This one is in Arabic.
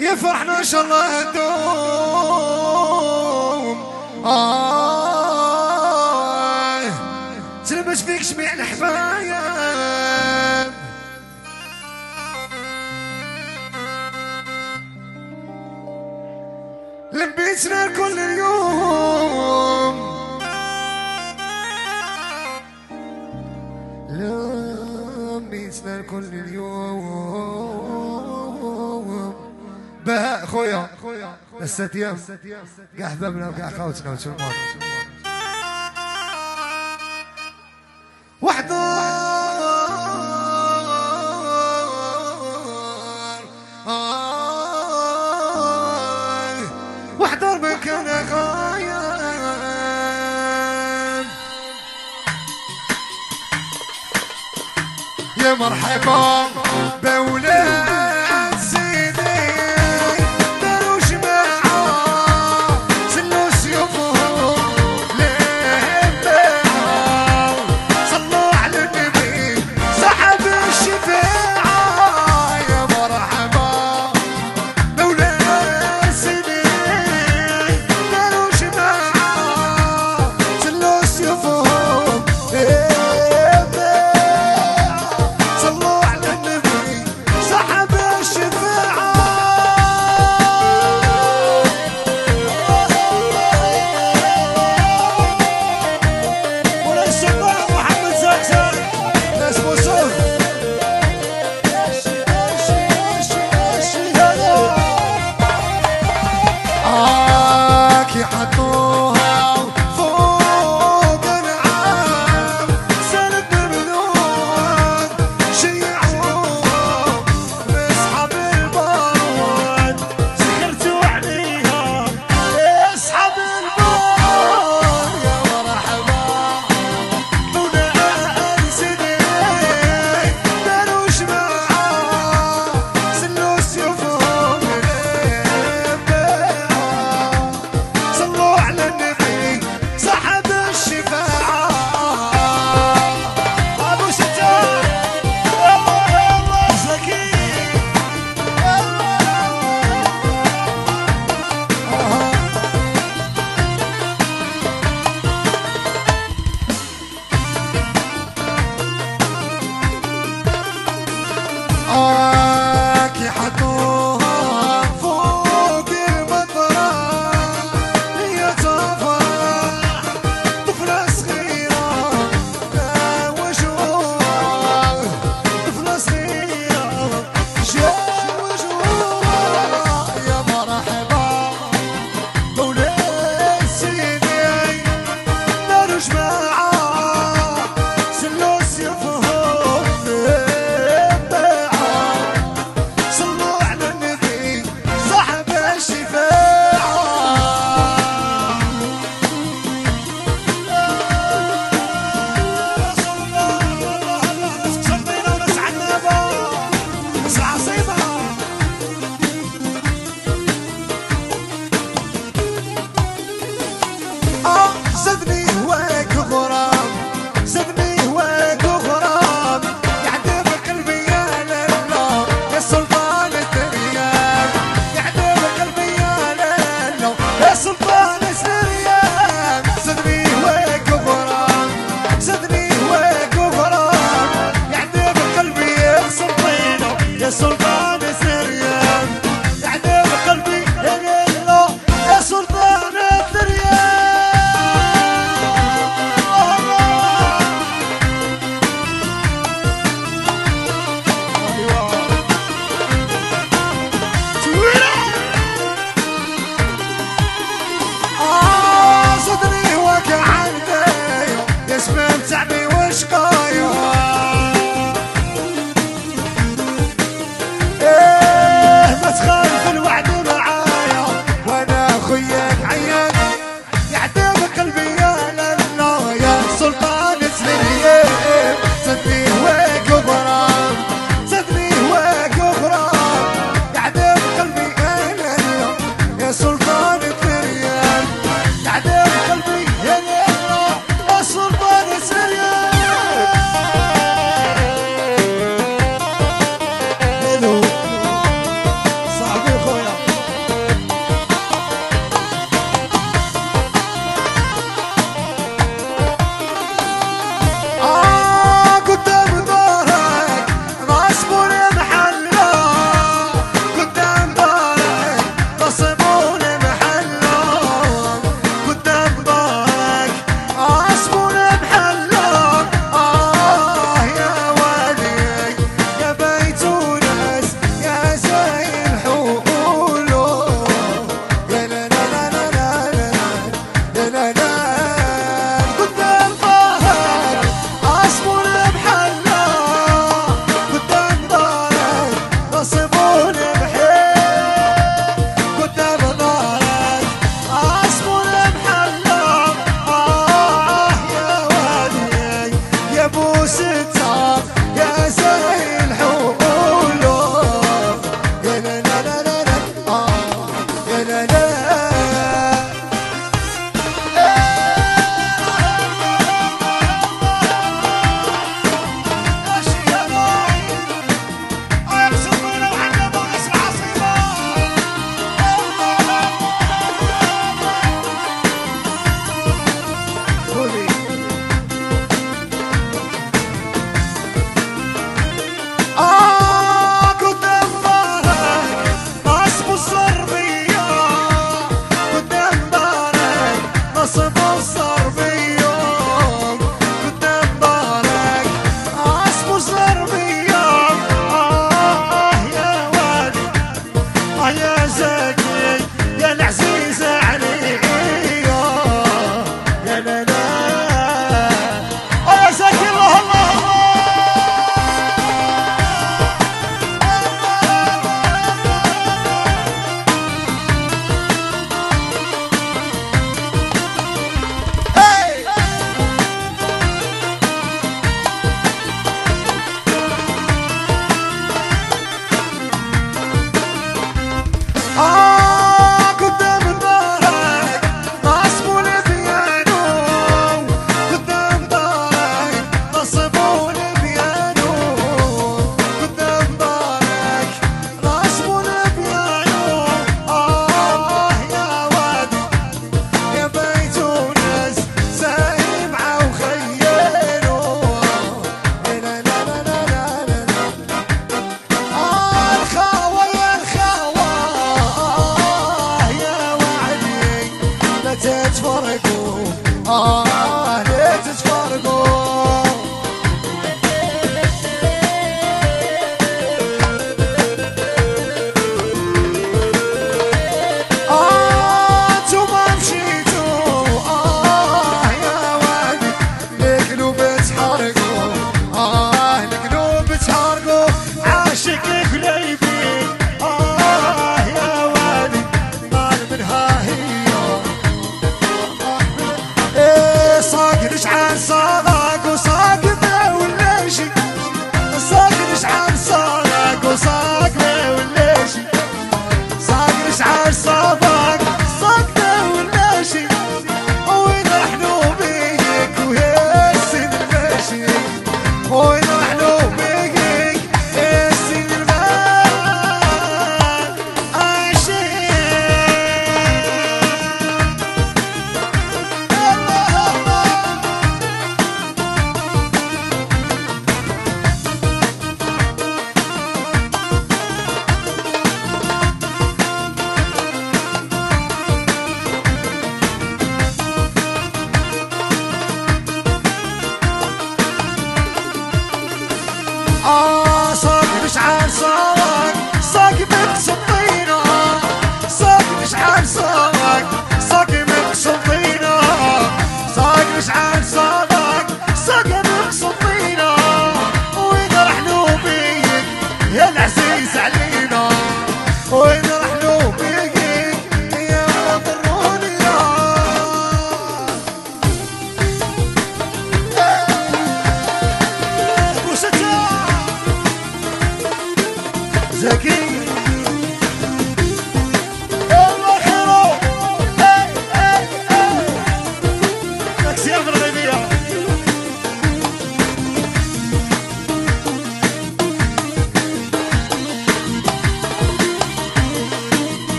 يفرحنا إن شاء الله دوم تلبس آه. فيك جميع الحبايب. لبيتنا كل اليوم. لبيتنا كل اليوم. خويا. خويا. أيام كاع حبابنا وكاع خاوتنا وتشربونا واحضر يا مرحبا بوي